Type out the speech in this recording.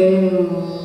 ganham